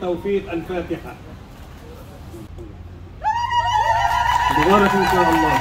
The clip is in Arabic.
بالتوفيق الفاتحة مبارك إن شاء الله